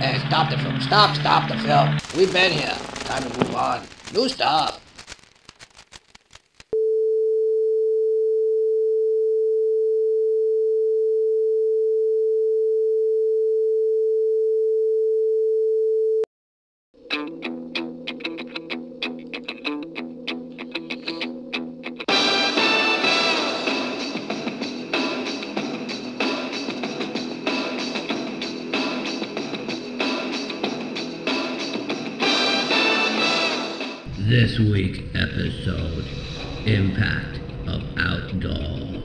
Hey, stop the film. Stop, stop the film. We've been here. Time to move on. New stuff. This week's episode Impact of Outdoor.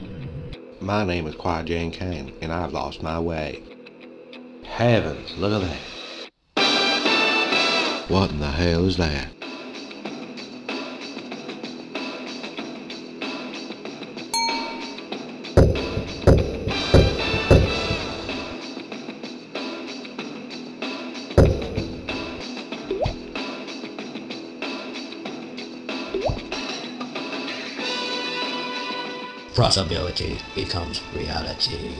My name is Quiet Jane Kane, and I've lost my way. Heavens, look at that. What in the hell is that? Possibility becomes reality.